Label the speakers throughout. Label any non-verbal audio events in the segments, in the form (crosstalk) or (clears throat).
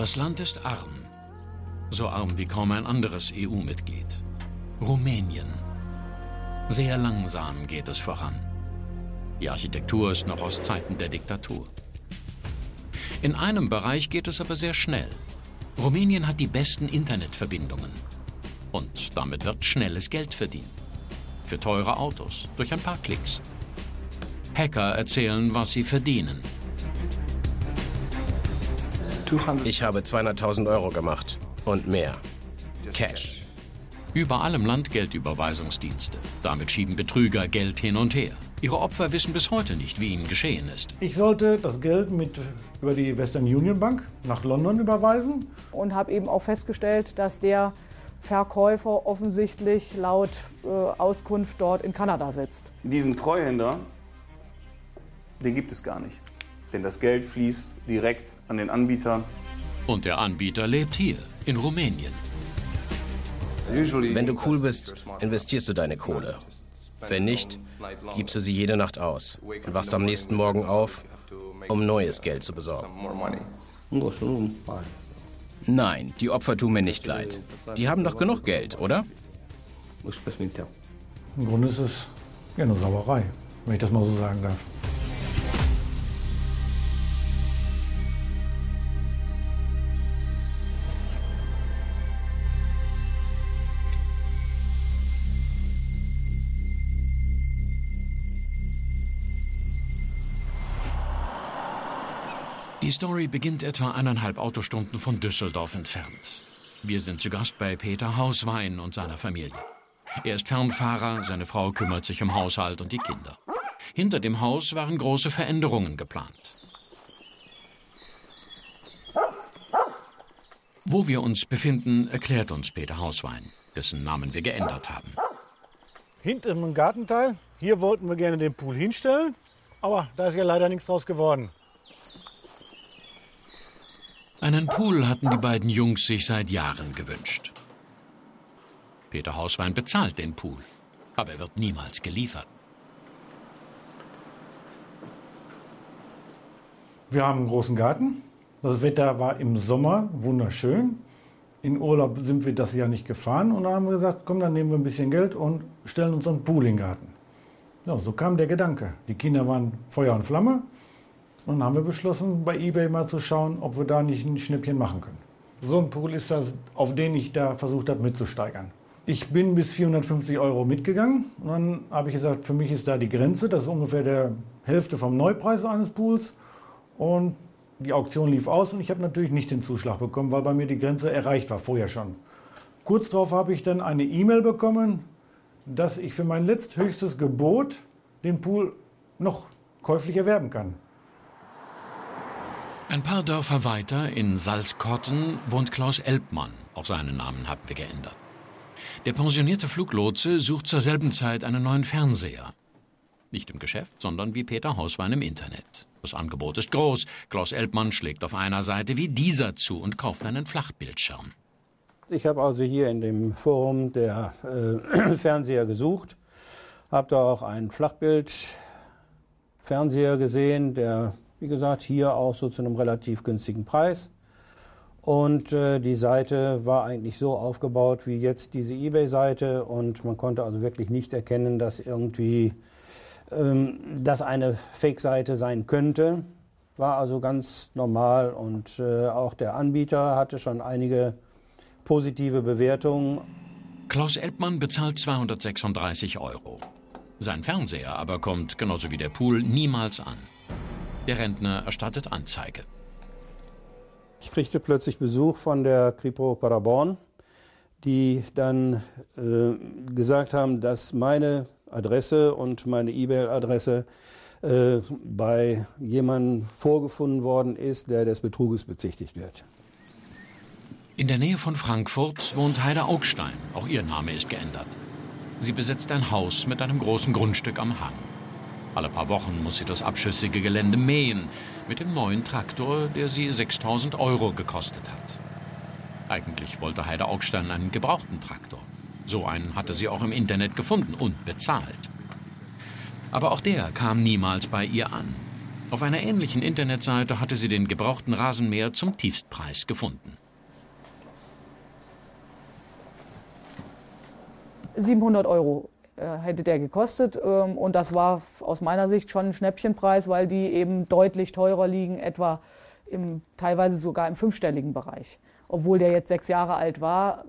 Speaker 1: Das Land ist arm. So arm wie kaum ein anderes EU-Mitglied. Rumänien. Sehr langsam geht es voran. Die Architektur ist noch aus Zeiten der Diktatur. In einem Bereich geht es aber sehr schnell. Rumänien hat die besten Internetverbindungen. Und damit wird schnelles Geld verdient. Für teure Autos, durch ein paar Klicks. Hacker erzählen, was sie verdienen.
Speaker 2: Ich habe 200.000 Euro gemacht und mehr. Cash.
Speaker 1: Überall im Land Geldüberweisungsdienste. Damit schieben Betrüger Geld hin und her. Ihre Opfer wissen bis heute nicht, wie ihnen geschehen ist.
Speaker 3: Ich sollte das Geld mit über die Western Union Bank nach London überweisen.
Speaker 4: Und habe eben auch festgestellt, dass der Verkäufer offensichtlich laut äh, Auskunft dort in Kanada sitzt.
Speaker 5: Diesen Treuhänder, den gibt es gar nicht. Denn das Geld fließt direkt an den Anbieter.
Speaker 1: Und der Anbieter lebt hier, in Rumänien.
Speaker 2: Wenn du cool bist, investierst du deine Kohle. Wenn nicht, gibst du sie jede Nacht aus und wachst am nächsten Morgen auf, um neues Geld zu besorgen. Nein, die Opfer tun mir nicht leid. Die haben doch genug Geld, oder?
Speaker 3: Im Grunde ist es ja eine Sauerei, wenn ich das mal so sagen darf.
Speaker 1: Die Story beginnt etwa eineinhalb Autostunden von Düsseldorf entfernt. Wir sind zu Gast bei Peter Hauswein und seiner Familie. Er ist Fernfahrer, seine Frau kümmert sich um Haushalt und die Kinder. Hinter dem Haus waren große Veränderungen geplant. Wo wir uns befinden, erklärt uns Peter Hauswein, dessen Namen wir geändert haben.
Speaker 3: Hinten im Gartenteil, hier wollten wir gerne den Pool hinstellen, aber da ist ja leider nichts draus geworden.
Speaker 1: Einen Pool hatten die beiden Jungs sich seit Jahren gewünscht. Peter Hauswein bezahlt den Pool, aber er wird niemals geliefert.
Speaker 3: Wir haben einen großen Garten. Das Wetter war im Sommer wunderschön. In Urlaub sind wir das Jahr nicht gefahren und dann haben wir gesagt, komm, dann nehmen wir ein bisschen Geld und stellen uns einen Pool in den Garten. Ja, so kam der Gedanke. Die Kinder waren Feuer und Flamme. Und dann haben wir beschlossen, bei eBay mal zu schauen, ob wir da nicht ein Schnäppchen machen können. So ein Pool ist das, auf den ich da versucht habe mitzusteigern. Ich bin bis 450 Euro mitgegangen und dann habe ich gesagt, für mich ist da die Grenze, das ist ungefähr der Hälfte vom Neupreis eines Pools und die Auktion lief aus und ich habe natürlich nicht den Zuschlag bekommen, weil bei mir die Grenze erreicht war, vorher schon. Kurz darauf habe ich dann eine E-Mail bekommen, dass ich für mein letzthöchstes Gebot den Pool noch käuflich erwerben kann.
Speaker 1: Ein paar Dörfer weiter, in Salzkotten, wohnt Klaus Elbmann. Auch seinen Namen haben wir geändert. Der pensionierte Fluglotse sucht zur selben Zeit einen neuen Fernseher. Nicht im Geschäft, sondern wie Peter Hauswein im Internet. Das Angebot ist groß. Klaus Elbmann schlägt auf einer Seite wie dieser zu und kauft einen Flachbildschirm.
Speaker 6: Ich habe also hier in dem Forum der äh, (clears throat) Fernseher gesucht, habe da auch einen Flachbildfernseher gesehen, der wie gesagt, hier auch so zu einem relativ günstigen Preis. Und äh, die Seite war eigentlich so aufgebaut wie jetzt diese eBay-Seite und man konnte also wirklich nicht erkennen, dass irgendwie ähm, das eine Fake-Seite sein könnte. War also ganz normal und äh, auch der Anbieter hatte schon einige positive Bewertungen.
Speaker 1: Klaus Elbmann bezahlt 236 Euro. Sein Fernseher aber kommt, genauso wie der Pool, niemals an. Der Rentner erstattet Anzeige.
Speaker 6: Ich kriegte plötzlich Besuch von der Kripo Paderborn, die dann äh, gesagt haben, dass meine Adresse und meine E-Mail-Adresse äh, bei jemandem vorgefunden worden ist, der des Betruges bezichtigt wird.
Speaker 1: In der Nähe von Frankfurt wohnt Heide Augstein. Auch ihr Name ist geändert. Sie besitzt ein Haus mit einem großen Grundstück am Hang. Alle paar Wochen muss sie das abschüssige Gelände mähen mit dem neuen Traktor, der sie 6000 Euro gekostet hat. Eigentlich wollte Heide Augstein einen gebrauchten Traktor. So einen hatte sie auch im Internet gefunden und bezahlt. Aber auch der kam niemals bei ihr an. Auf einer ähnlichen Internetseite hatte sie den gebrauchten Rasenmäher zum Tiefstpreis gefunden.
Speaker 4: 700 Euro hätte der gekostet. Ähm, und das war aus meiner Sicht schon ein Schnäppchenpreis, weil die eben deutlich teurer liegen, etwa im, teilweise sogar im fünfstelligen Bereich. Obwohl der jetzt sechs Jahre alt war,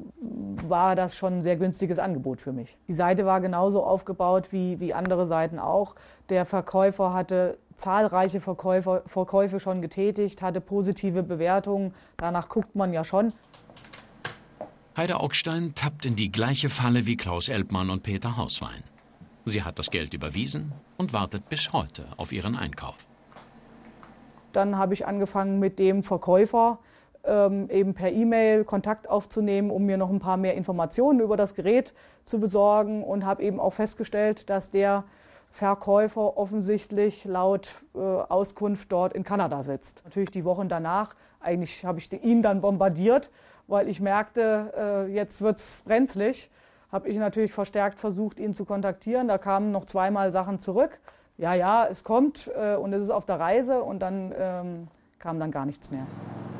Speaker 4: war das schon ein sehr günstiges Angebot für mich. Die Seite war genauso aufgebaut wie, wie andere Seiten auch. Der Verkäufer hatte zahlreiche Verkäufer, Verkäufe schon getätigt, hatte positive Bewertungen. Danach guckt man ja schon.
Speaker 1: Heide Augstein tappt in die gleiche Falle wie Klaus Elbmann und Peter Hauswein. Sie hat das Geld überwiesen und wartet bis heute auf ihren Einkauf.
Speaker 4: Dann habe ich angefangen mit dem Verkäufer ähm, eben per E-Mail Kontakt aufzunehmen, um mir noch ein paar mehr Informationen über das Gerät zu besorgen und habe eben auch festgestellt, dass der Verkäufer offensichtlich laut äh, Auskunft dort in Kanada sitzt. Natürlich die Wochen danach, eigentlich habe ich ihn dann bombardiert, weil ich merkte, äh, jetzt wird es brenzlig. Habe ich natürlich verstärkt versucht, ihn zu kontaktieren. Da kamen noch zweimal Sachen zurück. Ja, ja, es kommt äh, und es ist auf der Reise und dann ähm, kam dann gar nichts mehr.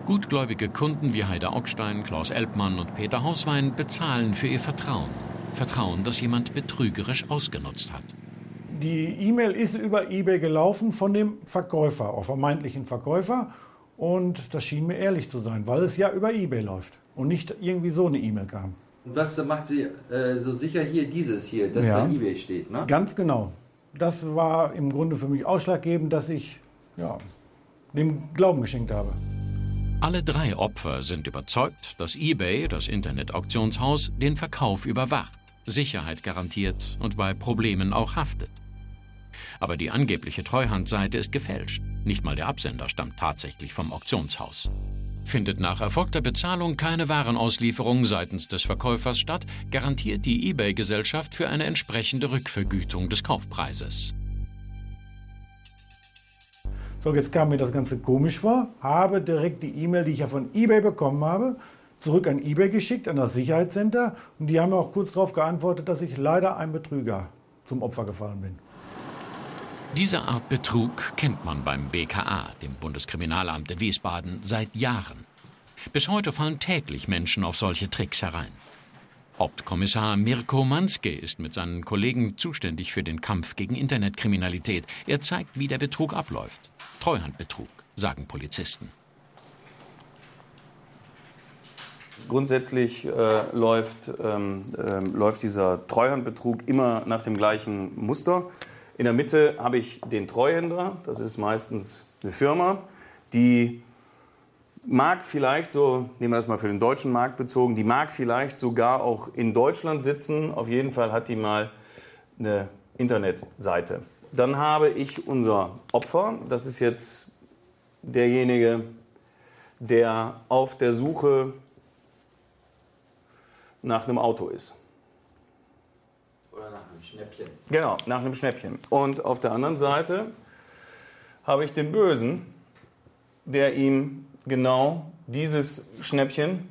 Speaker 1: Gutgläubige Kunden wie Heide Augstein, Klaus Elbmann und Peter Hauswein bezahlen für ihr Vertrauen. Vertrauen, das jemand betrügerisch ausgenutzt hat.
Speaker 3: Die E-Mail ist über eBay gelaufen von dem Verkäufer, auch vermeintlichen Verkäufer. Und das schien mir ehrlich zu sein, weil es ja über eBay läuft und nicht irgendwie so eine E-Mail kam.
Speaker 7: Und was macht die, äh, so sicher hier dieses hier, dass ja, da eBay steht, ne?
Speaker 3: Ganz genau. Das war im Grunde für mich ausschlaggebend, dass ich ja, dem Glauben geschenkt habe.
Speaker 1: Alle drei Opfer sind überzeugt, dass eBay, das Internet-Auktionshaus, den Verkauf überwacht, Sicherheit garantiert und bei Problemen auch haftet. Aber die angebliche Treuhandseite ist gefälscht. Nicht mal der Absender stammt tatsächlich vom Auktionshaus. Findet nach erfolgter Bezahlung keine Warenauslieferung seitens des Verkäufers statt, garantiert die eBay-Gesellschaft für eine entsprechende Rückvergütung des Kaufpreises.
Speaker 3: So, jetzt kam mir das Ganze komisch vor, habe direkt die E-Mail, die ich ja von eBay bekommen habe, zurück an eBay geschickt, an das Sicherheitscenter. Und die haben mir auch kurz darauf geantwortet, dass ich leider ein Betrüger zum Opfer gefallen bin.
Speaker 1: Diese Art Betrug kennt man beim BKA, dem Bundeskriminalamt in Wiesbaden, seit Jahren. Bis heute fallen täglich Menschen auf solche Tricks herein. Hauptkommissar Mirko Manske ist mit seinen Kollegen zuständig für den Kampf gegen Internetkriminalität. Er zeigt, wie der Betrug abläuft. Treuhandbetrug, sagen Polizisten.
Speaker 5: Grundsätzlich äh, läuft, ähm, äh, läuft dieser Treuhandbetrug immer nach dem gleichen Muster. In der Mitte habe ich den Treuhänder, das ist meistens eine Firma, die mag vielleicht so, nehmen wir das mal für den deutschen Markt bezogen, die mag vielleicht sogar auch in Deutschland sitzen. Auf jeden Fall hat die mal eine Internetseite. Dann habe ich unser Opfer, das ist jetzt derjenige, der auf der Suche nach einem Auto ist.
Speaker 7: Oder nach einem Schnäppchen.
Speaker 5: Genau, nach einem Schnäppchen. Und auf der anderen Seite habe ich den Bösen, der ihm genau dieses Schnäppchen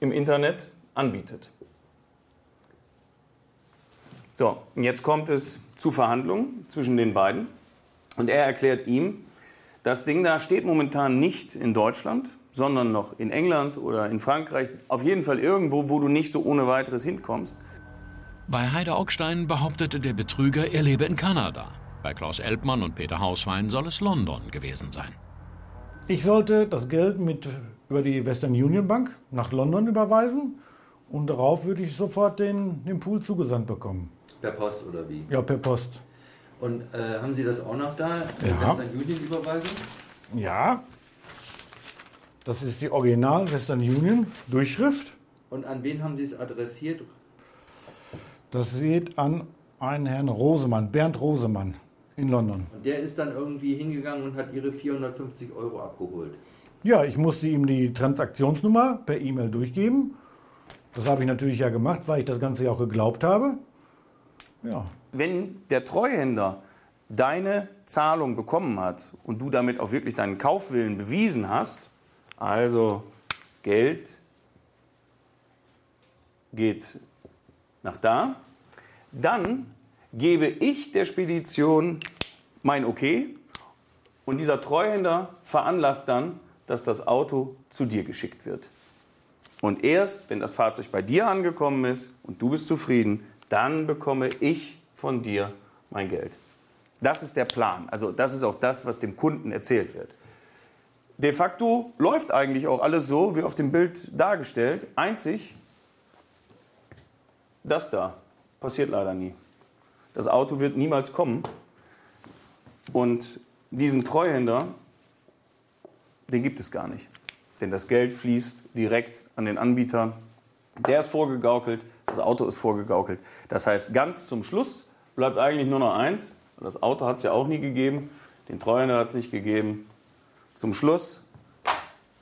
Speaker 5: im Internet anbietet. So, jetzt kommt es zu Verhandlungen zwischen den beiden und er erklärt ihm, das Ding da steht momentan nicht in Deutschland, sondern noch in England oder in Frankreich, auf jeden Fall irgendwo, wo du nicht so ohne weiteres hinkommst.
Speaker 1: Bei Heide Augstein behauptete der Betrüger, er lebe in Kanada. Bei Klaus Elbmann und Peter Hauswein soll es London gewesen sein.
Speaker 3: Ich sollte das Geld mit über die Western Union Bank nach London überweisen und darauf würde ich sofort den, den Pool zugesandt bekommen.
Speaker 7: Per Post oder wie?
Speaker 3: Ja, per Post.
Speaker 7: Und äh, haben Sie das auch noch da?
Speaker 3: Ja.
Speaker 7: Western Union Überweisung?
Speaker 3: Ja. Das ist die Original Western Union Durchschrift.
Speaker 7: Und an wen haben Sie es adressiert?
Speaker 3: Das geht an einen Herrn Rosemann, Bernd Rosemann in London.
Speaker 7: Und der ist dann irgendwie hingegangen und hat Ihre 450 Euro abgeholt.
Speaker 3: Ja, ich musste ihm die Transaktionsnummer per E-Mail durchgeben. Das habe ich natürlich ja gemacht, weil ich das Ganze ja auch geglaubt habe. Ja.
Speaker 5: Wenn der Treuhänder deine Zahlung bekommen hat und du damit auch wirklich deinen Kaufwillen bewiesen hast, also Geld geht nach da, dann gebe ich der Spedition mein Okay und dieser Treuhänder veranlasst dann, dass das Auto zu dir geschickt wird. Und erst, wenn das Fahrzeug bei dir angekommen ist und du bist zufrieden, dann bekomme ich von dir mein Geld. Das ist der Plan. Also das ist auch das, was dem Kunden erzählt wird. De facto läuft eigentlich auch alles so, wie auf dem Bild dargestellt. Einzig, das da passiert leider nie. Das Auto wird niemals kommen. Und diesen Treuhänder, den gibt es gar nicht. Denn das Geld fließt direkt an den Anbieter. Der ist vorgegaukelt, das Auto ist vorgegaukelt. Das heißt, ganz zum Schluss bleibt eigentlich nur noch eins. Das Auto hat es ja auch nie gegeben, den Treuhänder hat es nicht gegeben. Zum Schluss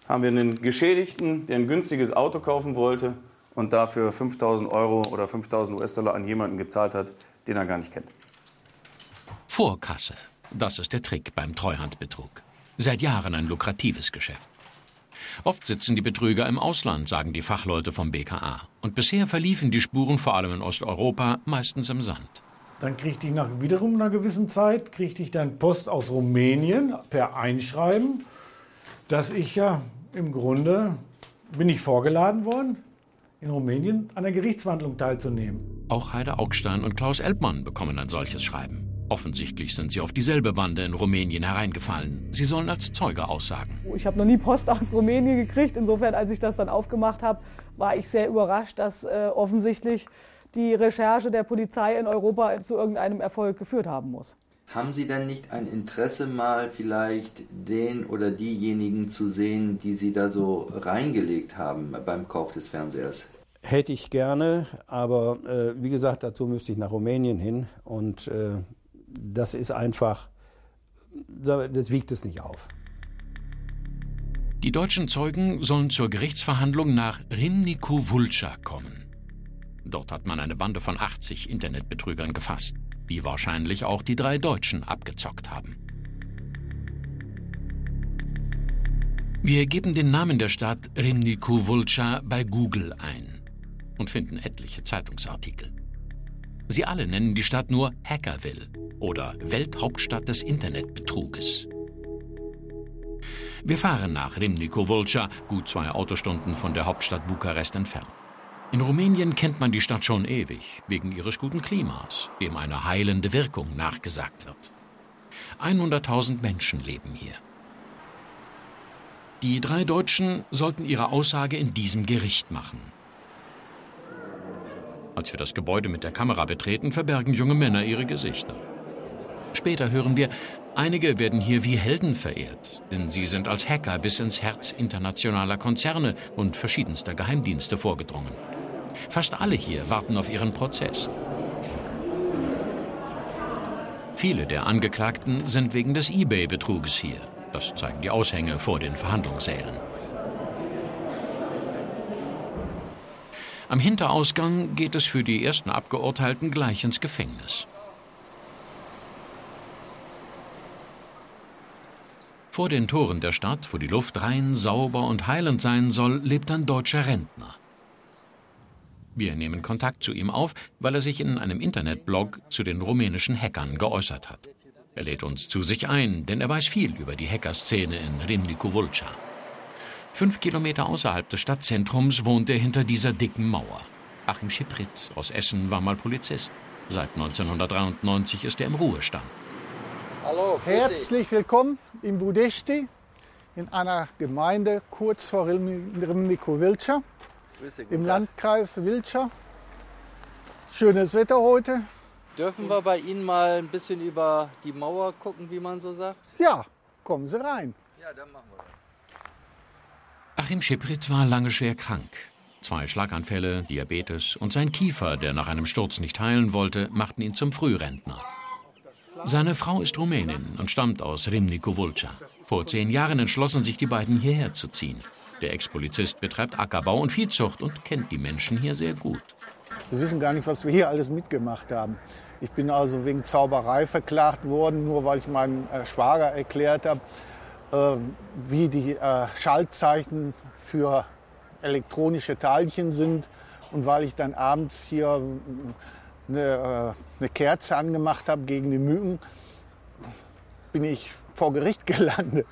Speaker 5: haben wir einen Geschädigten, der ein günstiges Auto kaufen wollte und dafür 5000 Euro oder 5000 US-Dollar an jemanden gezahlt hat, den er gar nicht kennt.
Speaker 1: Vorkasse. Das ist der Trick beim Treuhandbetrug. Seit Jahren ein lukratives Geschäft. Oft sitzen die Betrüger im Ausland, sagen die Fachleute vom BKA. Und bisher verliefen die Spuren vor allem in Osteuropa meistens im Sand.
Speaker 3: Dann kriegte ich nach wiederum einer gewissen Zeit, kriegte ich dann Post aus Rumänien per Einschreiben, dass ich ja im Grunde, bin ich vorgeladen worden, in Rumänien an der Gerichtsverhandlung teilzunehmen.
Speaker 1: Auch Heide Augstein und Klaus Elbmann bekommen ein solches Schreiben. Offensichtlich sind sie auf dieselbe Bande in Rumänien hereingefallen. Sie sollen als Zeuge aussagen.
Speaker 4: Ich habe noch nie Post aus Rumänien gekriegt. Insofern, als ich das dann aufgemacht habe, war ich sehr überrascht, dass äh, offensichtlich die Recherche der Polizei in Europa zu irgendeinem Erfolg geführt haben muss.
Speaker 7: Haben Sie denn nicht ein Interesse, mal vielleicht den oder diejenigen zu sehen, die Sie da so reingelegt haben beim Kauf des Fernsehers?
Speaker 6: Hätte ich gerne, aber äh, wie gesagt, dazu müsste ich nach Rumänien hin und äh, das ist einfach, das wiegt es nicht auf.
Speaker 1: Die deutschen Zeugen sollen zur Gerichtsverhandlung nach Rimniku Vulca kommen. Dort hat man eine Bande von 80 Internetbetrügern gefasst, die wahrscheinlich auch die drei Deutschen abgezockt haben. Wir geben den Namen der Stadt Rimniku Vulca bei Google ein und finden etliche Zeitungsartikel. Sie alle nennen die Stadt nur Hackerville oder Welthauptstadt des Internetbetruges. Wir fahren nach Rimnico Vulca, gut zwei Autostunden von der Hauptstadt Bukarest entfernt. In Rumänien kennt man die Stadt schon ewig, wegen ihres guten Klimas, dem eine heilende Wirkung nachgesagt wird. 100.000 Menschen leben hier. Die drei Deutschen sollten ihre Aussage in diesem Gericht machen. Als wir das Gebäude mit der Kamera betreten, verbergen junge Männer ihre Gesichter. Später hören wir, einige werden hier wie Helden verehrt, denn sie sind als Hacker bis ins Herz internationaler Konzerne und verschiedenster Geheimdienste vorgedrungen. Fast alle hier warten auf ihren Prozess. Viele der Angeklagten sind wegen des eBay-Betruges hier. Das zeigen die Aushänge vor den Verhandlungssälen. Am Hinterausgang geht es für die ersten Abgeurteilten gleich ins Gefängnis. Vor den Toren der Stadt, wo die Luft rein, sauber und heilend sein soll, lebt ein deutscher Rentner. Wir nehmen Kontakt zu ihm auf, weil er sich in einem Internetblog zu den rumänischen Hackern geäußert hat. Er lädt uns zu sich ein, denn er weiß viel über die Hackerszene in Rimniku Vulca. Fünf Kilometer außerhalb des Stadtzentrums wohnt er hinter dieser dicken Mauer. Achim Schiprit aus Essen war mal Polizist. Seit 1993 ist er im Ruhestand.
Speaker 8: Hallo, Herzlich willkommen in Budesti, in einer Gemeinde kurz vor Rimnico Vilca, im Landkreis Vilca. Schönes Wetter heute.
Speaker 9: Dürfen wir bei Ihnen mal ein bisschen über die Mauer gucken, wie man so sagt?
Speaker 8: Ja, kommen Sie rein.
Speaker 9: Ja, dann machen wir
Speaker 1: das. Achim Schiprit war lange schwer krank. Zwei Schlaganfälle, Diabetes und sein Kiefer, der nach einem Sturz nicht heilen wollte, machten ihn zum Frührentner. Seine Frau ist Rumänin und stammt aus Rimnicu Vulca. Vor zehn Jahren entschlossen sich die beiden hierher zu ziehen. Der Ex-Polizist betreibt Ackerbau und Viehzucht und kennt die Menschen hier sehr gut.
Speaker 8: Sie wissen gar nicht, was wir hier alles mitgemacht haben. Ich bin also wegen Zauberei verklagt worden, nur weil ich meinen äh, Schwager erklärt habe, wie die äh, Schaltzeichen für elektronische Teilchen sind und weil ich dann abends hier eine, äh, eine Kerze angemacht habe gegen die Mücken. bin ich vor Gericht (laughs) gelandet.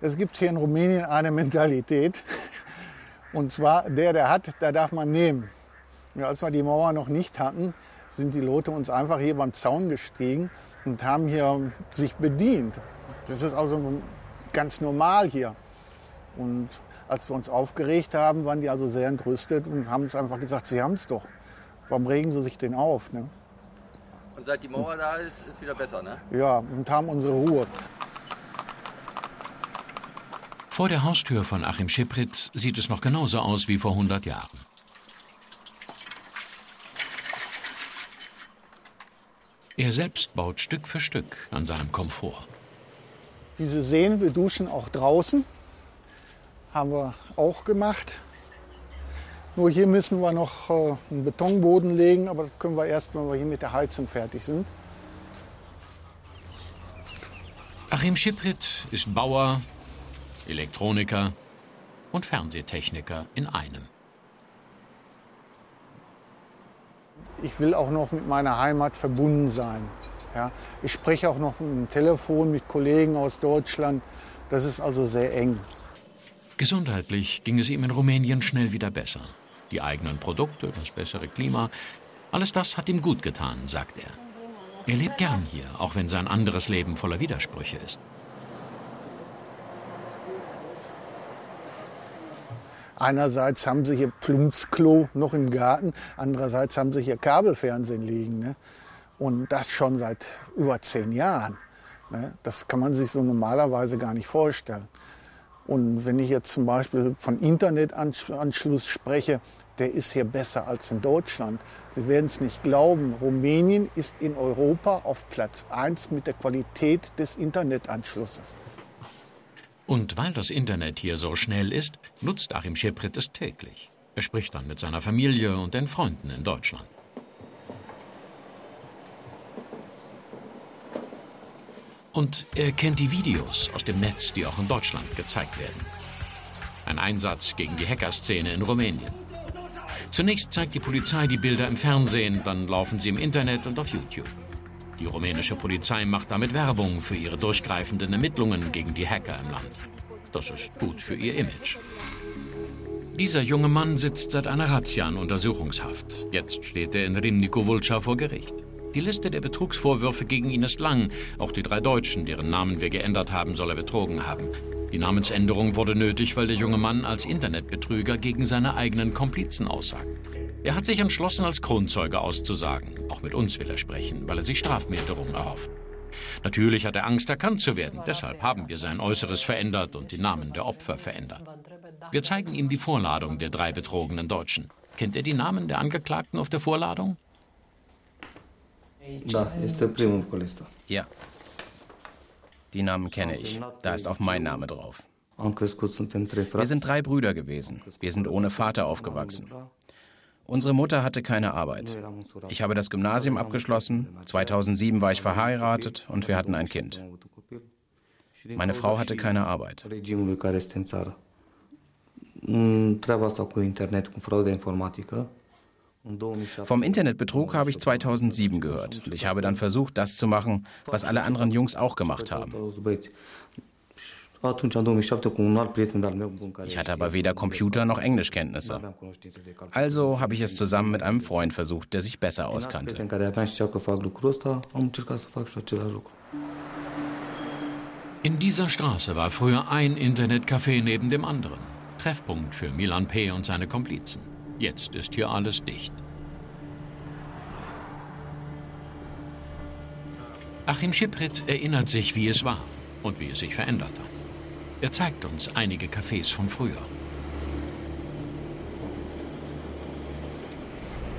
Speaker 8: Es gibt hier in Rumänien eine Mentalität. Und zwar, der, der hat, der darf man nehmen. Ja, als wir die Mauer noch nicht hatten, sind die Leute uns einfach hier beim Zaun gestiegen und haben hier sich bedient. Das ist also ganz normal hier. Und als wir uns aufgeregt haben, waren die also sehr entrüstet und haben uns einfach gesagt, sie haben es doch. Warum regen sie sich denn auf? Ne?
Speaker 9: Und seit die Mauer da ist, ist wieder besser, ne?
Speaker 8: Ja, und haben unsere Ruhe.
Speaker 1: Vor der Haustür von Achim Schiprit sieht es noch genauso aus wie vor 100 Jahren. Er selbst baut Stück für Stück an seinem Komfort.
Speaker 8: Wie Sie sehen, wir duschen auch draußen. Haben wir auch gemacht. Nur hier müssen wir noch äh, einen Betonboden legen, aber das können wir erst, wenn wir hier mit der Heizung fertig sind.
Speaker 1: Achim Schiprit ist Bauer, Elektroniker und Fernsehtechniker in einem.
Speaker 8: Ich will auch noch mit meiner Heimat verbunden sein. Ja, ich spreche auch noch dem Telefon mit Kollegen aus Deutschland. Das ist also sehr eng.
Speaker 1: Gesundheitlich ging es ihm in Rumänien schnell wieder besser. Die eigenen Produkte, das bessere Klima, alles das hat ihm gut getan, sagt er. Er lebt gern hier, auch wenn sein anderes Leben voller Widersprüche ist.
Speaker 8: Einerseits haben sie hier Plumpsklo noch im Garten, andererseits haben sie hier Kabelfernsehen liegen. Ne? Und das schon seit über zehn Jahren. Ne? Das kann man sich so normalerweise gar nicht vorstellen. Und wenn ich jetzt zum Beispiel von Internetanschluss spreche, der ist hier besser als in Deutschland. Sie werden es nicht glauben, Rumänien ist in Europa auf Platz 1 mit der Qualität des Internetanschlusses.
Speaker 1: Und weil das Internet hier so schnell ist, nutzt Achim Scheprit es täglich. Er spricht dann mit seiner Familie und den Freunden in Deutschland. Und er kennt die Videos aus dem Netz, die auch in Deutschland gezeigt werden. Ein Einsatz gegen die Hackerszene in Rumänien. Zunächst zeigt die Polizei die Bilder im Fernsehen, dann laufen sie im Internet und auf YouTube. Die rumänische Polizei macht damit Werbung für ihre durchgreifenden Ermittlungen gegen die Hacker im Land. Das ist gut für ihr Image. Dieser junge Mann sitzt seit einer Razzia in Untersuchungshaft. Jetzt steht er in Rimnico Vulca vor Gericht. Die Liste der Betrugsvorwürfe gegen ihn ist lang. Auch die drei Deutschen, deren Namen wir geändert haben, soll er betrogen haben. Die Namensänderung wurde nötig, weil der junge Mann als Internetbetrüger gegen seine eigenen Komplizen aussagt. Er hat sich entschlossen, als Kronzeuge auszusagen. Auch mit uns will er sprechen, weil er sich Strafmilderung erhofft. Natürlich hat er Angst, erkannt zu werden. Deshalb haben wir sein Äußeres verändert und die Namen der Opfer verändert. Wir zeigen ihm die Vorladung der drei betrogenen Deutschen. Kennt er die Namen der Angeklagten auf der Vorladung?
Speaker 2: Ja. Die Namen kenne ich. Da ist auch mein Name drauf. Wir sind drei Brüder gewesen. Wir sind ohne Vater aufgewachsen. Unsere Mutter hatte keine Arbeit. Ich habe das Gymnasium abgeschlossen. 2007 war ich verheiratet und wir hatten ein Kind. Meine Frau hatte keine Arbeit. Vom Internetbetrug habe ich 2007 gehört ich habe dann versucht, das zu machen, was alle anderen Jungs auch gemacht haben. Ich hatte aber weder Computer noch Englischkenntnisse. Also habe ich es zusammen mit einem Freund versucht, der sich besser auskannte.
Speaker 1: In dieser Straße war früher ein Internetcafé neben dem anderen. Treffpunkt für Milan P. und seine Komplizen. Jetzt ist hier alles dicht. Achim Schiprit erinnert sich, wie es war und wie es sich verändert hat. Er zeigt uns einige Cafés von früher.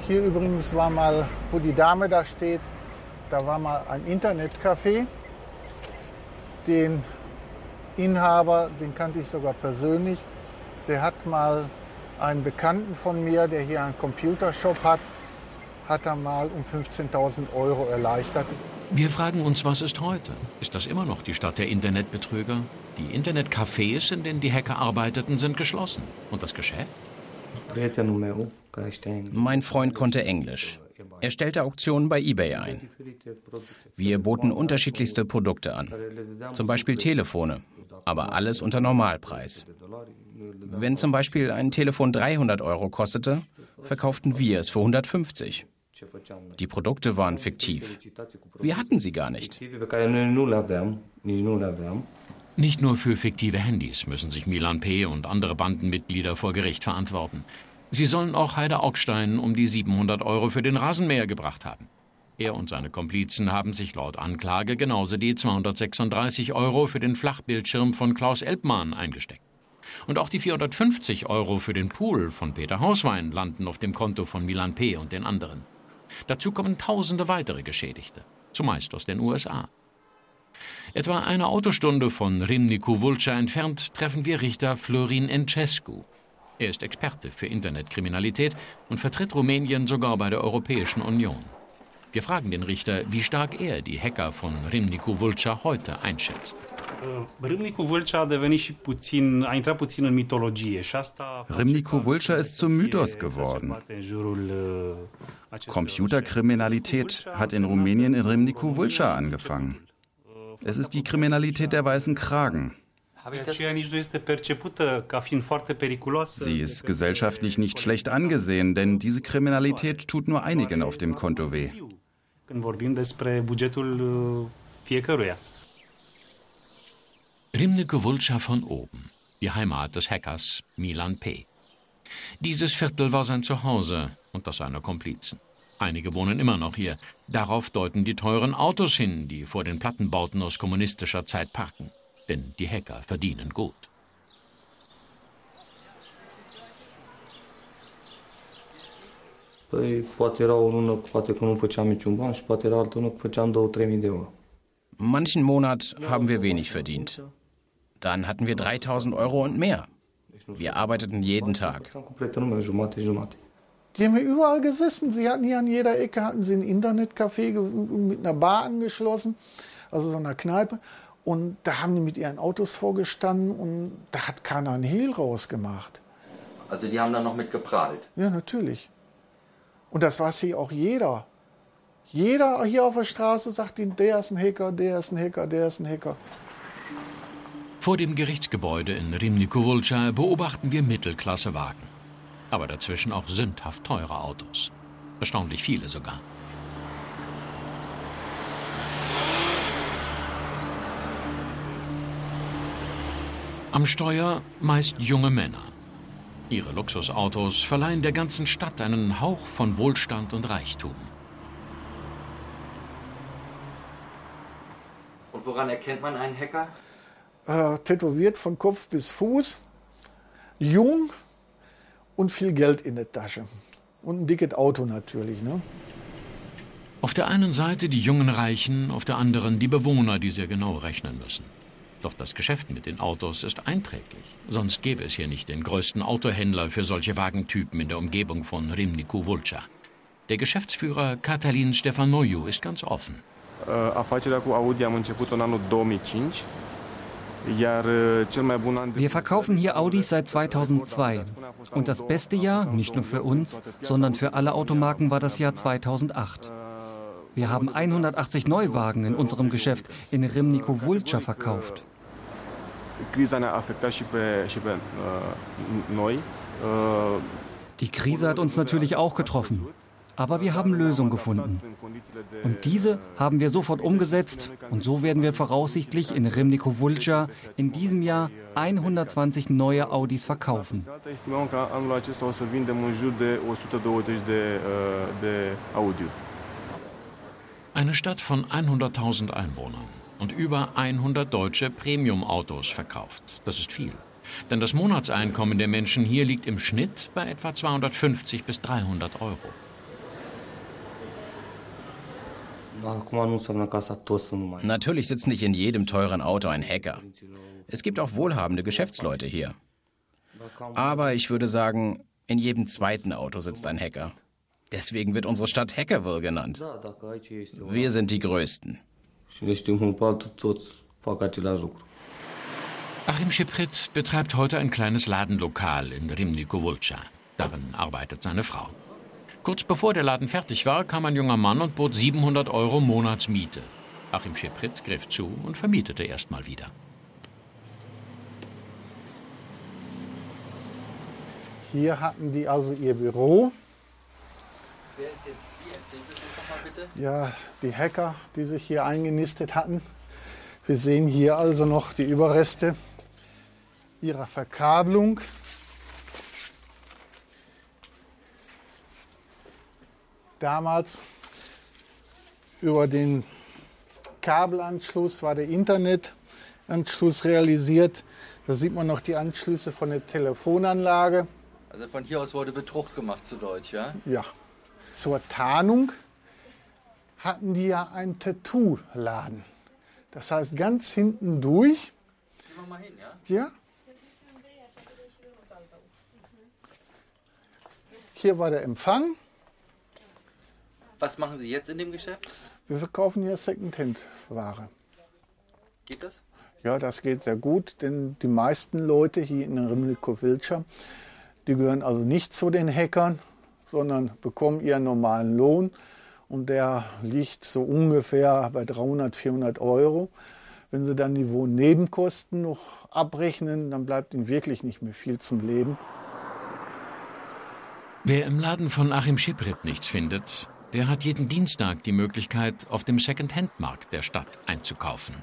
Speaker 8: Hier übrigens war mal, wo die Dame da steht, da war mal ein Internetcafé. Den Inhaber, den kannte ich sogar persönlich, der hat mal einen Bekannten von mir, der hier einen Computershop hat, hat er mal um 15.000 Euro erleichtert.
Speaker 1: Wir fragen uns, was ist heute? Ist das immer noch die Stadt der Internetbetrüger? Die Internetcafés, in denen die Hacker arbeiteten, sind geschlossen. Und das Geschäft?
Speaker 2: Mein Freund konnte Englisch. Er stellte Auktionen bei eBay ein. Wir boten unterschiedlichste Produkte an, zum Beispiel Telefone, aber alles unter Normalpreis. Wenn zum Beispiel ein Telefon 300 Euro kostete, verkauften wir es für 150. Die Produkte waren fiktiv. Wir hatten sie gar nicht.
Speaker 1: Nicht nur für fiktive Handys müssen sich Milan P. und andere Bandenmitglieder vor Gericht verantworten. Sie sollen auch Heider Augstein um die 700 Euro für den Rasenmäher gebracht haben. Er und seine Komplizen haben sich laut Anklage genauso die 236 Euro für den Flachbildschirm von Klaus Elbmann eingesteckt. Und auch die 450 Euro für den Pool von Peter Hauswein landen auf dem Konto von Milan P. und den anderen. Dazu kommen tausende weitere Geschädigte, zumeist aus den USA. Etwa eine Autostunde von Rimniku Vulca entfernt treffen wir Richter Florin Encescu. Er ist Experte für Internetkriminalität und vertritt Rumänien sogar bei der Europäischen Union. Wir fragen den Richter, wie stark er die Hacker von Rimnicu Vulca heute einschätzt.
Speaker 10: Rimnicu Vulca ist zum Mythos geworden. Computerkriminalität hat in Rumänien in Rimnicu Vulca angefangen. Es ist die Kriminalität der weißen Kragen. Sie ist gesellschaftlich nicht schlecht angesehen, denn diese Kriminalität tut nur einigen auf dem Konto weh când vorbim despre bugetul uh, fiecăruia.
Speaker 1: Rimneke Vulca von oben, die Heimat des Hackers Milan P. Dieses Viertel war sein Zuhause und das seiner Komplizen. Einige wohnen immer noch hier. Darauf deuten die teuren Autos hin, die vor den Plattenbauten aus kommunistischer Zeit parken. Denn die Hacker verdienen gut.
Speaker 11: Păi poate era o lună, poate că nu făceam niciun ban și poate era altă lună că făceam 2-3 mii de euro.
Speaker 2: Manchen Monat haben wir wenig verdient. Dann hatten wir 3000 Euro und mehr. Wir arbeiteten jeden Tag.
Speaker 8: Die haben überall gesessen. Sie hatten hier an jeder Ecke hatten sie ein Internetcafé mit einer Bar angeschlossen, also so einer Kneipe. Und da haben die mit ihren Autos vorgestanden und da hat keiner einen Hehl rausgemacht.
Speaker 7: Also die haben dann noch mit geprahlt?
Speaker 8: Ja, natürlich. Und das weiß hier auch jeder. Jeder hier auf der Straße sagt ihnen, der ist ein Hacker, der ist ein Hacker, der ist ein Hacker.
Speaker 1: Vor dem Gerichtsgebäude in Rimnikovolca beobachten wir Mittelklassewagen. Aber dazwischen auch sündhaft teure Autos. Erstaunlich viele sogar. Am Steuer meist junge Männer. Ihre Luxusautos verleihen der ganzen Stadt einen Hauch von Wohlstand und Reichtum.
Speaker 7: Und woran erkennt man einen Hacker?
Speaker 8: Äh, tätowiert von Kopf bis Fuß, jung und viel Geld in der Tasche. Und ein dickes Auto natürlich. Ne?
Speaker 1: Auf der einen Seite die jungen Reichen, auf der anderen die Bewohner, die sehr genau rechnen müssen. Doch das Geschäft mit den Autos ist einträglich. Sonst gäbe es hier nicht den größten Autohändler für solche Wagentypen in der Umgebung von Rimnicu Vulca. Der Geschäftsführer Katalin Stefanoiu ist ganz offen.
Speaker 12: Wir verkaufen hier Audis seit 2002. Und das beste Jahr, nicht nur für uns, sondern für alle Automarken, war das Jahr 2008. Wir haben 180 Neuwagen in unserem Geschäft in Rimnico Vulca verkauft. Die Krise hat uns natürlich auch getroffen. Aber wir haben Lösungen gefunden. Und diese haben wir sofort umgesetzt. Und so werden wir voraussichtlich in Rimnico Vulca in diesem Jahr 120 neue Audis verkaufen.
Speaker 1: Eine Stadt von 100.000 Einwohnern und über 100 deutsche Premium-Autos verkauft. Das ist viel. Denn das Monatseinkommen der Menschen hier liegt im Schnitt bei etwa 250 bis 300 Euro.
Speaker 2: Natürlich sitzt nicht in jedem teuren Auto ein Hacker. Es gibt auch wohlhabende Geschäftsleute hier. Aber ich würde sagen, in jedem zweiten Auto sitzt ein Hacker. Deswegen wird unsere Stadt Hackerville genannt. Wir sind die Größten.
Speaker 1: Achim Schiprit betreibt heute ein kleines Ladenlokal in Rimnico Vulca. Darin arbeitet seine Frau. Kurz bevor der Laden fertig war, kam ein junger Mann und bot 700 Euro Monatsmiete. Achim Schiprit griff zu und vermietete erst mal wieder.
Speaker 8: Hier hatten die also ihr Büro.
Speaker 9: Wer ist jetzt wie? Erzählt es uns doch mal bitte.
Speaker 8: Ja, die Hacker, die sich hier eingenistet hatten. Wir sehen hier also noch die Überreste ihrer Verkabelung. Damals über den Kabelanschluss war der Internetanschluss realisiert. Da sieht man noch die Anschlüsse von der Telefonanlage.
Speaker 9: Also von hier aus wurde Betrug gemacht zu Deutsch, ja?
Speaker 8: Ja. Zur Tarnung hatten die ja einen Tattoo-Laden. Das heißt, ganz hinten durch.
Speaker 9: Gehen wir mal hin, ja?
Speaker 8: Ja. Hier war der Empfang.
Speaker 9: Was machen Sie jetzt in dem Geschäft?
Speaker 8: Wir verkaufen hier Secondhand-Ware.
Speaker 9: Geht das?
Speaker 8: Ja, das geht sehr gut, denn die meisten Leute hier in Rimmelko-Wilscher, die gehören also nicht zu den Hackern, sondern bekommen ihren normalen Lohn und der liegt so ungefähr bei 300, 400 Euro. Wenn Sie dann die Wohnnebenkosten noch abrechnen, dann bleibt Ihnen wirklich nicht mehr viel zum Leben.
Speaker 1: Wer im Laden von Achim Schiprit nichts findet, der hat jeden Dienstag die Möglichkeit, auf dem Second-Hand-Markt der Stadt einzukaufen.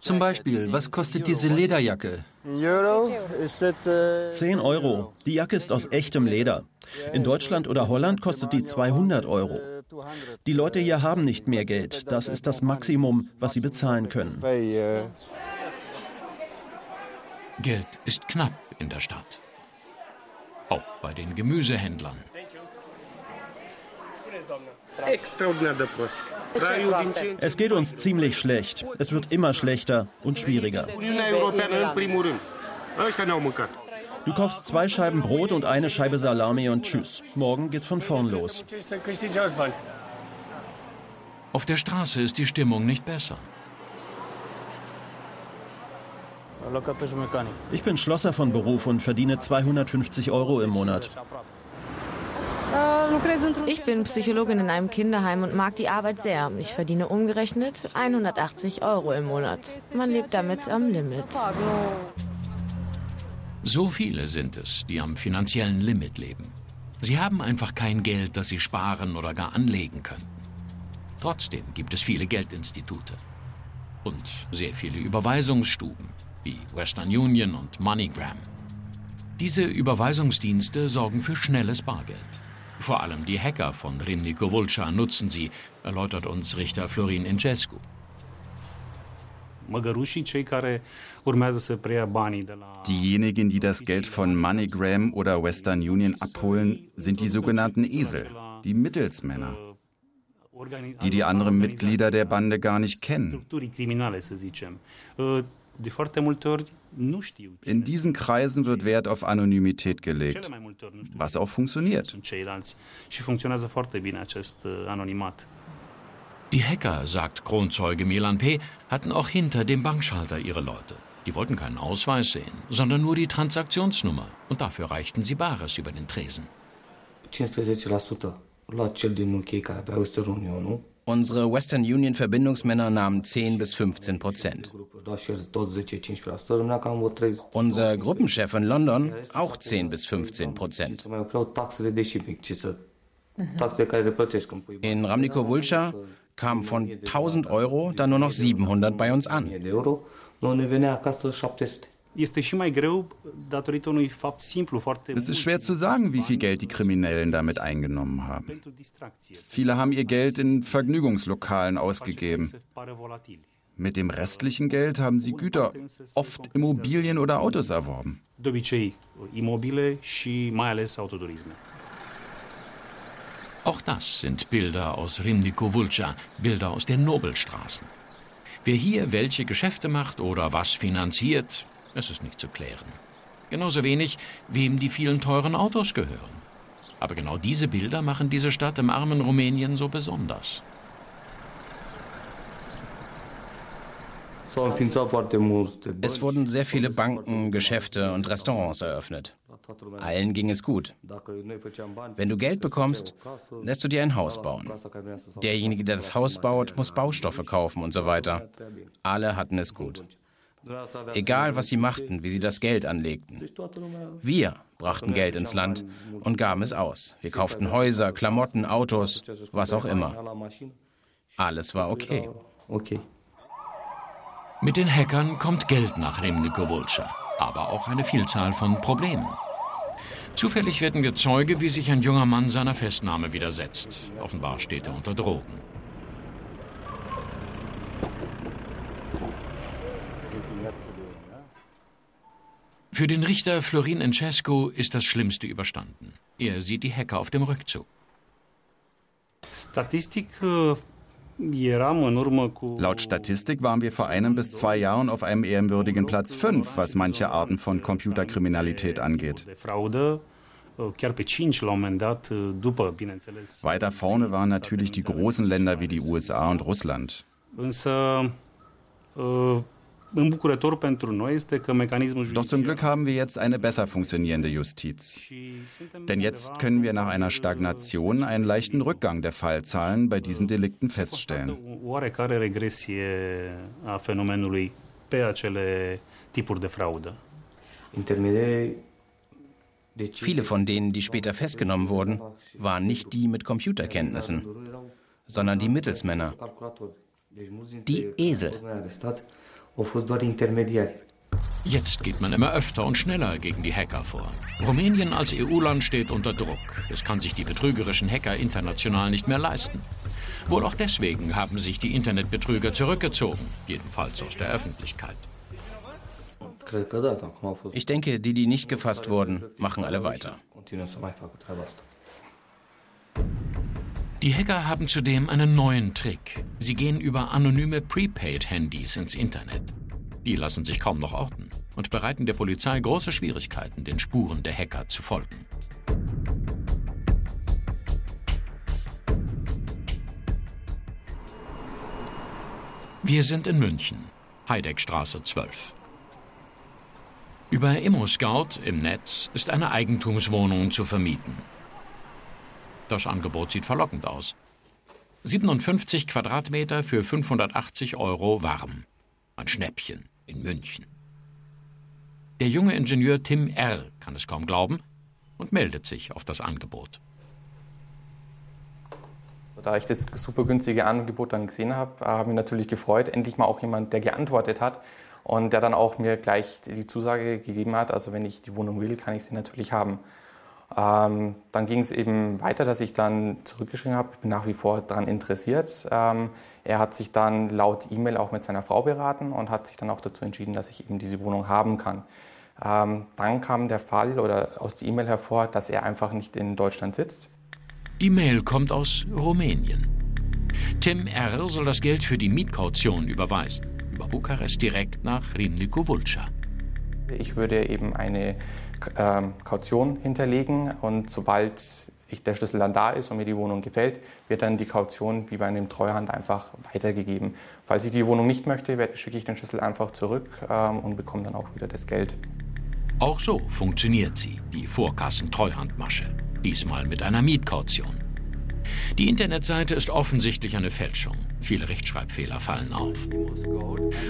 Speaker 13: Zum Beispiel, was kostet diese Lederjacke?
Speaker 14: 10 Euro. Die Jacke ist aus echtem Leder. In Deutschland oder Holland kostet die 200 Euro. Die Leute hier haben nicht mehr Geld. Das ist das Maximum, was sie bezahlen können.
Speaker 1: Geld ist knapp in der Stadt. Auch bei den Gemüsehändlern.
Speaker 14: Es geht uns ziemlich schlecht. Es wird immer schlechter und schwieriger. Du kaufst zwei Scheiben Brot und eine Scheibe Salami und tschüss. Morgen geht's von vorn los.
Speaker 1: Auf der Straße ist die Stimmung nicht besser.
Speaker 14: Ich bin Schlosser von Beruf und verdiene 250 Euro im Monat.
Speaker 15: Ich bin Psychologin in einem Kinderheim und mag die Arbeit sehr. Ich verdiene umgerechnet 180 Euro im Monat. Man lebt damit am Limit.
Speaker 1: So viele sind es, die am finanziellen Limit leben. Sie haben einfach kein Geld, das sie sparen oder gar anlegen können. Trotzdem gibt es viele Geldinstitute und sehr viele Überweisungsstuben wie Western Union und MoneyGram. Diese Überweisungsdienste sorgen für schnelles Bargeld. Vor allem die Hacker von Rimnico Vulca nutzen sie, erläutert uns Richter Florin Incescu.
Speaker 10: Diejenigen, die das Geld von MoneyGram oder Western Union abholen, sind die sogenannten Esel, die Mittelsmänner, die die anderen Mitglieder der Bande gar nicht kennen. In diesen Kreisen wird Wert auf Anonymität gelegt, was auch funktioniert.
Speaker 1: Die Hacker, sagt Kronzeuge Milan P., hatten auch hinter dem Bankschalter ihre Leute. Die wollten keinen Ausweis sehen, sondern nur die Transaktionsnummer. Und dafür reichten sie Bares über den Tresen. 15% la cel din
Speaker 2: UK care avea Western Union, Unsere Western Union Verbindungsmänner nahmen 10 bis 15 Prozent. Unser Gruppenchef in London auch 10 bis 15 Prozent. In Ramnico Vulca kamen von 1000 Euro dann nur noch 700 bei uns an.
Speaker 10: Es ist schwer zu sagen, wie viel Geld die Kriminellen damit eingenommen haben. Viele haben ihr Geld in Vergnügungslokalen ausgegeben. Mit dem restlichen Geld haben sie Güter, oft Immobilien oder Autos erworben.
Speaker 1: Auch das sind Bilder aus Rimnico Vulca, Bilder aus den Nobelstraßen. Wer hier welche Geschäfte macht oder was finanziert, es ist nicht zu klären. Genauso wenig, wem die vielen teuren Autos gehören. Aber genau diese Bilder machen diese Stadt im armen Rumänien so besonders.
Speaker 2: Es wurden sehr viele Banken, Geschäfte und Restaurants eröffnet. Allen ging es gut. Wenn du Geld bekommst, lässt du dir ein Haus bauen. Derjenige, der das Haus baut, muss Baustoffe kaufen und so weiter. Alle hatten es gut. Egal, was sie machten, wie sie das Geld anlegten. Wir brachten Geld ins Land und gaben es aus. Wir kauften Häuser, Klamotten, Autos, was auch immer. Alles war okay.
Speaker 1: Mit den Hackern kommt Geld nach Remnikovolcha, aber auch eine Vielzahl von Problemen. Zufällig werden wir Zeuge, wie sich ein junger Mann seiner Festnahme widersetzt. Offenbar steht er unter Drogen. Für den Richter Florin Encescu ist das Schlimmste überstanden. Er sieht die Hacker auf dem Rückzug.
Speaker 10: Laut Statistik waren wir vor einem bis zwei Jahren auf einem ehrenwürdigen Platz 5, was manche Arten von Computerkriminalität angeht. Weiter vorne waren natürlich die großen Länder wie die USA und Russland. Doch zum Glück haben wir jetzt eine besser funktionierende Justiz. Denn jetzt können wir nach einer Stagnation einen leichten Rückgang der Fallzahlen bei diesen Delikten feststellen.
Speaker 2: Viele von denen, die später festgenommen wurden, waren nicht die mit Computerkenntnissen, sondern die Mittelsmänner, die Esel.
Speaker 1: Jetzt geht man immer öfter und schneller gegen die Hacker vor. Rumänien als EU-Land steht unter Druck. Es kann sich die betrügerischen Hacker international nicht mehr leisten. Wohl auch deswegen haben sich die Internetbetrüger zurückgezogen, jedenfalls aus der Öffentlichkeit.
Speaker 2: Ich denke, die, die nicht gefasst wurden, machen alle weiter.
Speaker 1: Die Hacker haben zudem einen neuen Trick. Sie gehen über anonyme Prepaid-Handys ins Internet. Die lassen sich kaum noch orten und bereiten der Polizei große Schwierigkeiten, den Spuren der Hacker zu folgen. Wir sind in München, Heideckstraße 12. Über ImmoScout im Netz ist eine Eigentumswohnung zu vermieten. Das Angebot sieht verlockend aus. 57 Quadratmeter für 580 Euro warm. Ein Schnäppchen in München. Der junge Ingenieur Tim R. kann es kaum glauben und meldet sich auf das Angebot.
Speaker 16: Da ich das super günstige Angebot dann gesehen habe, habe ich mich natürlich gefreut. Endlich mal auch jemand, der geantwortet hat und der dann auch mir gleich die Zusage gegeben hat, also wenn ich die Wohnung will, kann ich sie natürlich haben. Ähm, dann ging es eben weiter, dass ich dann zurückgeschrieben habe, ich bin nach wie vor daran interessiert. Ähm, er hat sich dann laut E-Mail auch mit seiner Frau beraten und hat sich dann auch dazu entschieden, dass ich eben diese Wohnung haben kann. Ähm, dann kam der Fall oder aus der E-Mail hervor, dass er einfach nicht in Deutschland sitzt.
Speaker 1: Die Mail kommt aus Rumänien. Tim R. soll das Geld für die Mietkaution überweisen, über Bukarest direkt nach Rimniku Vulca.
Speaker 16: Ich würde eben eine ähm, Kaution hinterlegen und sobald der Schlüssel dann da ist und mir die Wohnung gefällt, wird dann die Kaution wie bei einem Treuhand einfach weitergegeben. Falls ich die Wohnung nicht möchte, schicke ich den Schlüssel einfach zurück ähm, und bekomme dann auch wieder das Geld.
Speaker 1: Auch so funktioniert sie, die Vorkassen-Treuhandmasche. Diesmal mit einer Mietkaution. Die Internetseite ist offensichtlich eine Fälschung. Viele Rechtschreibfehler fallen auf.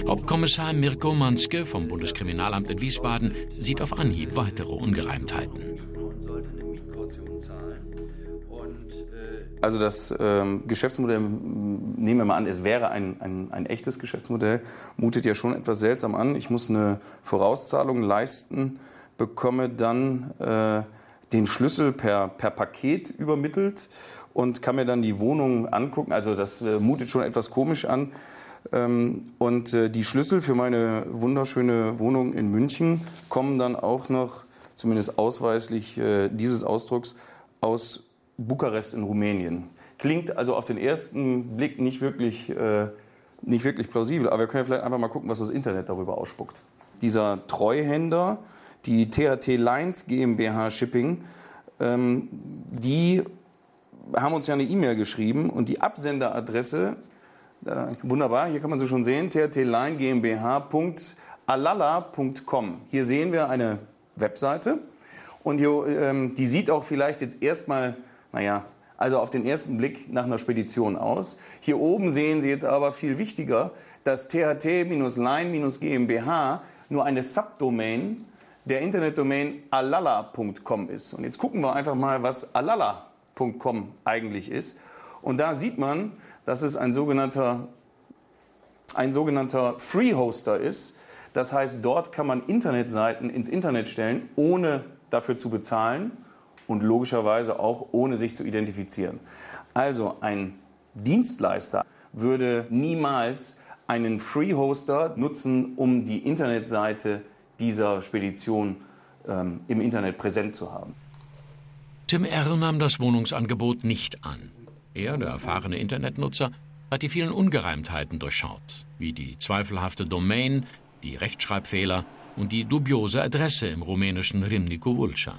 Speaker 1: Hauptkommissar Mirko Manske vom Bundeskriminalamt in Wiesbaden sieht auf Anhieb weitere Ungereimtheiten.
Speaker 5: Also das ähm, Geschäftsmodell, nehmen wir mal an, es wäre ein, ein, ein echtes Geschäftsmodell, mutet ja schon etwas seltsam an. Ich muss eine Vorauszahlung leisten, bekomme dann äh, den Schlüssel per, per Paket übermittelt und kann mir dann die Wohnung angucken. Also das äh, mutet schon etwas komisch an. Ähm, und äh, die Schlüssel für meine wunderschöne Wohnung in München kommen dann auch noch, zumindest ausweislich äh, dieses Ausdrucks, aus Bukarest in Rumänien. Klingt also auf den ersten Blick nicht wirklich, äh, nicht wirklich plausibel, aber wir können ja vielleicht einfach mal gucken, was das Internet darüber ausspuckt. Dieser Treuhänder, die THT Lines GmbH Shipping, ähm, die haben uns ja eine E-Mail geschrieben und die Absenderadresse wunderbar, hier kann man sie schon sehen, TRT-Line GmbH.alala.com. Hier sehen wir eine Webseite und ähm, die sieht auch vielleicht jetzt erstmal, naja, also auf den ersten Blick nach einer Spedition aus. Hier oben sehen Sie jetzt aber viel wichtiger, dass THT-Line-GmbH nur eine Subdomain der Internetdomain alala.com ist. Und jetzt gucken wir einfach mal, was alala.com eigentlich ist. Und da sieht man, dass es ein sogenannter, ein sogenannter Free Hoster ist. Das heißt, dort kann man Internetseiten ins Internet stellen, ohne dafür zu bezahlen und logischerweise auch ohne sich zu identifizieren. Also ein Dienstleister würde niemals einen Free Hoster nutzen, um die Internetseite dieser Spedition ähm, im Internet präsent zu haben.
Speaker 1: Tim R. nahm das Wohnungsangebot nicht an. Er, der erfahrene Internetnutzer, hat die vielen Ungereimtheiten durchschaut, wie die zweifelhafte Domain, die Rechtschreibfehler und die dubiose Adresse im rumänischen Rimnicu Vulca.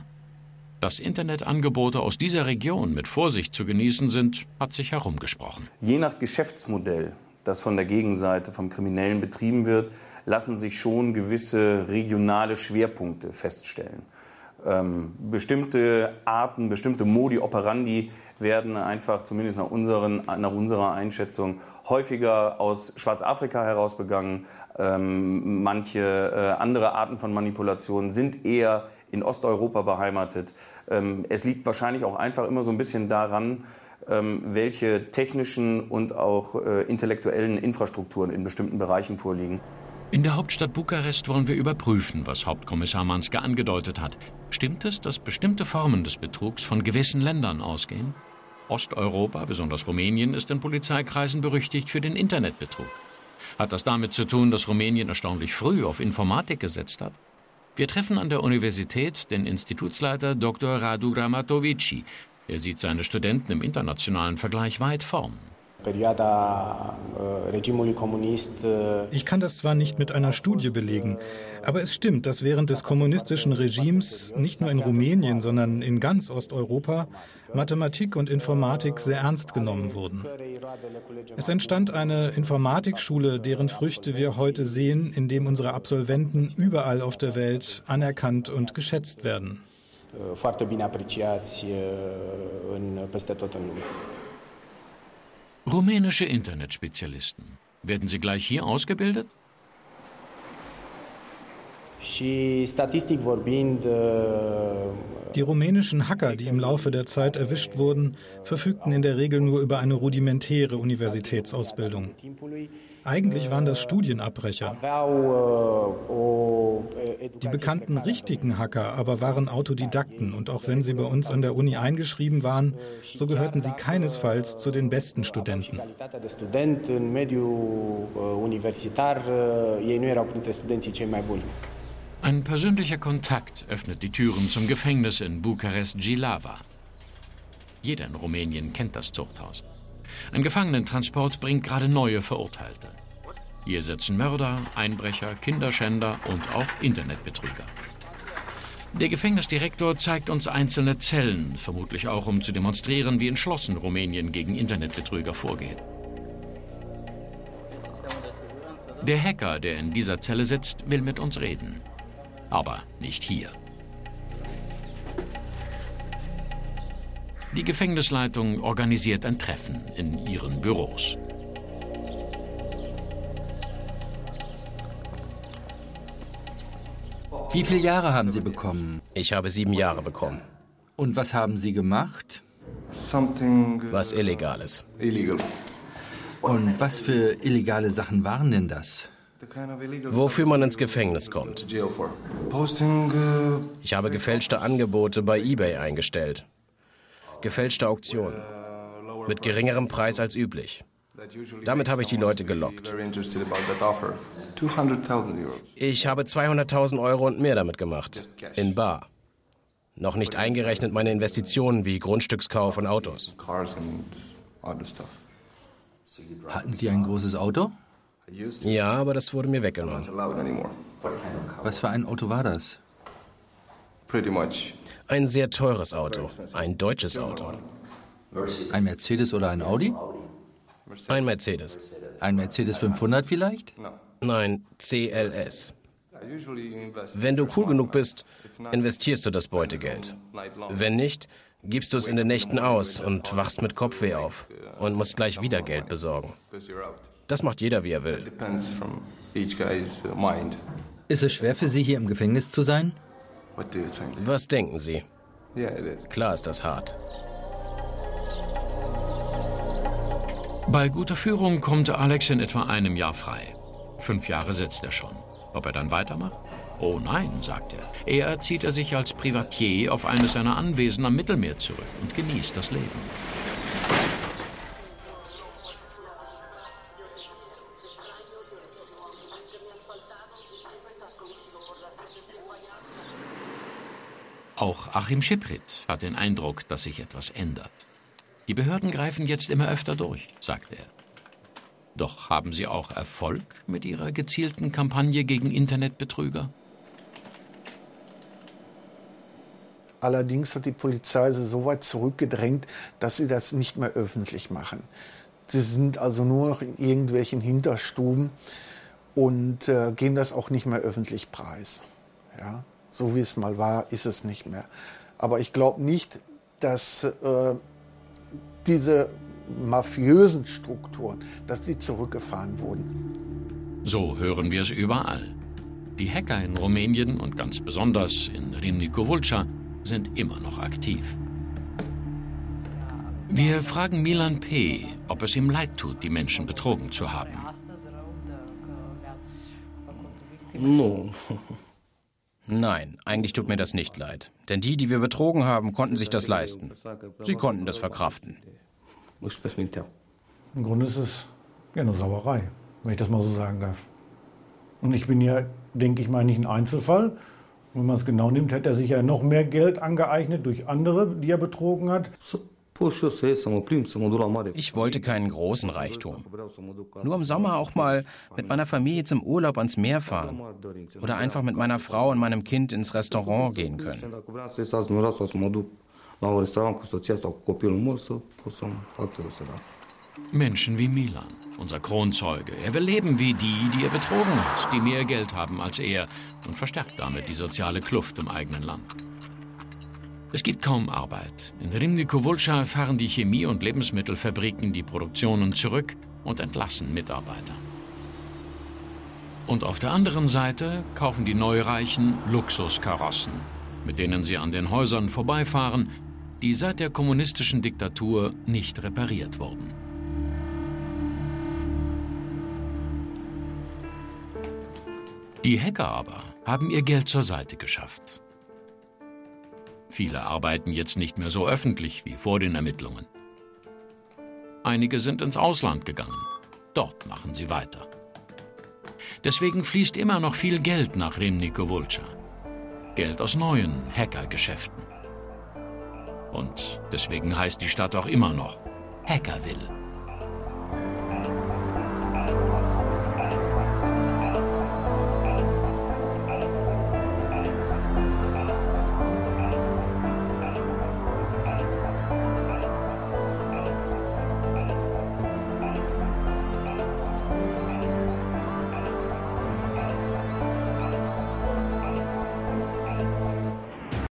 Speaker 1: Dass Internetangebote aus dieser Region mit Vorsicht zu genießen sind, hat sich herumgesprochen.
Speaker 5: Je nach Geschäftsmodell, das von der Gegenseite vom Kriminellen betrieben wird, lassen sich schon gewisse regionale Schwerpunkte feststellen. Ähm, bestimmte Arten, bestimmte Modi operandi werden einfach, zumindest nach, unseren, nach unserer Einschätzung, häufiger aus Schwarzafrika heraus begangen. Ähm, manche äh, andere Arten von Manipulationen sind eher in Osteuropa beheimatet. Ähm, es liegt wahrscheinlich auch einfach immer so ein bisschen daran, ähm, welche technischen und auch äh, intellektuellen Infrastrukturen in bestimmten Bereichen vorliegen.
Speaker 1: In der Hauptstadt Bukarest wollen wir überprüfen, was Hauptkommissar Manske angedeutet hat. Stimmt es, dass bestimmte Formen des Betrugs von gewissen Ländern ausgehen? Osteuropa, besonders Rumänien, ist in Polizeikreisen berüchtigt für den Internetbetrug. Hat das damit zu tun, dass Rumänien erstaunlich früh auf Informatik gesetzt hat? Wir treffen an der Universität den Institutsleiter Dr. Radu Gramatovici. Er sieht seine Studenten im internationalen Vergleich weit vorn.
Speaker 17: Äh, äh, ich kann das zwar nicht mit einer Studie belegen, aber es stimmt, dass während des kommunistischen Regimes nicht nur in Rumänien, sondern in ganz Osteuropa Mathematik und Informatik sehr ernst genommen wurden. Es entstand eine Informatikschule, deren Früchte wir heute sehen, indem unsere Absolventen überall auf der Welt anerkannt und geschätzt werden. Foarte bine apreciați
Speaker 1: în, peste tot în lume. Rumänische Internetspezialisten. Werden sie gleich hier ausgebildet?
Speaker 17: Uh, die rumänischen Hacker, die im Laufe der Zeit erwischt wurden, verfügten in der Regel nur über eine rudimentäre Universitätsausbildung. Eigentlich waren das Studienabbrecher. Die bekannten richtigen Hacker aber waren Autodidakten und auch wenn sie bei uns an der Uni eingeschrieben waren, so gehörten sie keinesfalls zu den besten Studenten.
Speaker 1: Ein persönlicher Kontakt öffnet die Türen zum Gefängnis in Bukarest Gilava. Jeder in Rumänien kennt das Zuchthaus. Ein Gefangenentransport bringt gerade neue Verurteilte. Hier sitzen Mörder, Einbrecher, Kinderschänder und auch Internetbetrüger. Der Gefängnisdirektor zeigt uns einzelne Zellen, vermutlich auch um zu demonstrieren, wie entschlossen Rumänien gegen Internetbetrüger vorgeht. Der Hacker, der in dieser Zelle sitzt, will mit uns reden. Aber nicht hier. Die Gefängnisleitung organisiert ein Treffen in ihren Büros.
Speaker 13: Wie viele Jahre haben Sie bekommen?
Speaker 2: Ich habe sieben Jahre bekommen.
Speaker 13: Und was haben Sie gemacht?
Speaker 2: Was Illegales.
Speaker 13: Und was für illegale Sachen waren denn das?
Speaker 2: Wofür man ins Gefängnis kommt. Ich habe gefälschte Angebote bei eBay eingestellt. Gefälschte Auktionen. Mit geringerem Preis als üblich. Damit habe ich die Leute gelockt. Ich habe 200.000 Euro und mehr damit gemacht. In Bar. Noch nicht eingerechnet meine Investitionen wie Grundstückskauf und Autos.
Speaker 13: Hatten die ein großes Auto?
Speaker 2: Ja, aber das wurde mir weggenommen.
Speaker 13: Was für ein Auto war das?
Speaker 2: Ein sehr teures Auto. Ein deutsches Auto.
Speaker 13: Ein Mercedes oder ein Audi?
Speaker 2: Ein Mercedes.
Speaker 13: Ein Mercedes 500 vielleicht?
Speaker 2: Nein, CLS. Wenn du cool genug bist, investierst du das Beutegeld. Wenn nicht, gibst du es in den Nächten aus und wachst mit Kopfweh auf und musst gleich wieder Geld besorgen. Das macht jeder, wie er will.
Speaker 13: Ist es schwer für Sie, hier im Gefängnis zu sein?
Speaker 2: Was denken Sie? Klar ist das hart.
Speaker 1: Bei guter Führung kommt Alex in etwa einem Jahr frei. Fünf Jahre sitzt er schon. Ob er dann weitermacht? Oh nein, sagt er. Eher zieht er sich als Privatier auf eines seiner Anwesen am Mittelmeer zurück und genießt das Leben. Auch Achim Schiprit hat den Eindruck, dass sich etwas ändert. Die Behörden greifen jetzt immer öfter durch, sagt er. Doch haben sie auch Erfolg mit ihrer gezielten Kampagne gegen Internetbetrüger?
Speaker 8: Allerdings hat die Polizei sie so weit zurückgedrängt, dass sie das nicht mehr öffentlich machen. Sie sind also nur noch in irgendwelchen Hinterstuben und äh, geben das auch nicht mehr öffentlich preis. Ja? So wie es mal war, ist es nicht mehr. Aber ich glaube nicht, dass äh, diese mafiösen Strukturen, dass die zurückgefahren wurden.
Speaker 1: So hören wir es überall. Die Hacker in Rumänien und ganz besonders in Rimnico Vulca sind immer noch aktiv. Wir fragen Milan P., ob es ihm leid tut, die Menschen betrogen zu haben.
Speaker 2: No. (laughs) Nein, eigentlich tut mir das nicht leid. Denn die, die wir betrogen haben, konnten sich das leisten. Sie konnten das verkraften.
Speaker 3: Im Grunde ist es ja eine Sauerei, wenn ich das mal so sagen darf. Und ich bin ja, denke ich mal, nicht ein Einzelfall. Wenn man es genau nimmt, hätte er sich ja noch mehr Geld angeeignet durch andere, die er betrogen hat.
Speaker 2: Ich wollte keinen großen Reichtum. Nur im Sommer auch mal mit meiner Familie zum Urlaub ans Meer fahren. Oder einfach mit meiner Frau und meinem Kind ins Restaurant gehen können.
Speaker 1: Menschen wie Milan, unser Kronzeuge. Er will leben wie die, die er betrogen hat, die mehr Geld haben als er und verstärkt damit die soziale Kluft im eigenen Land. Es gibt kaum Arbeit. In Rimnico Vulca fahren die Chemie- und Lebensmittelfabriken die Produktionen zurück und entlassen Mitarbeiter. Und auf der anderen Seite kaufen die Neureichen Luxuskarossen, mit denen sie an den Häusern vorbeifahren, die seit der kommunistischen Diktatur nicht repariert wurden. Die Hacker aber haben ihr Geld zur Seite geschafft. Viele arbeiten jetzt nicht mehr so öffentlich wie vor den Ermittlungen. Einige sind ins Ausland gegangen. Dort machen sie weiter. Deswegen fließt immer noch viel Geld nach Rimnico Vulca. Geld aus neuen Hackergeschäften. Und deswegen heißt die Stadt auch immer noch Hackerville.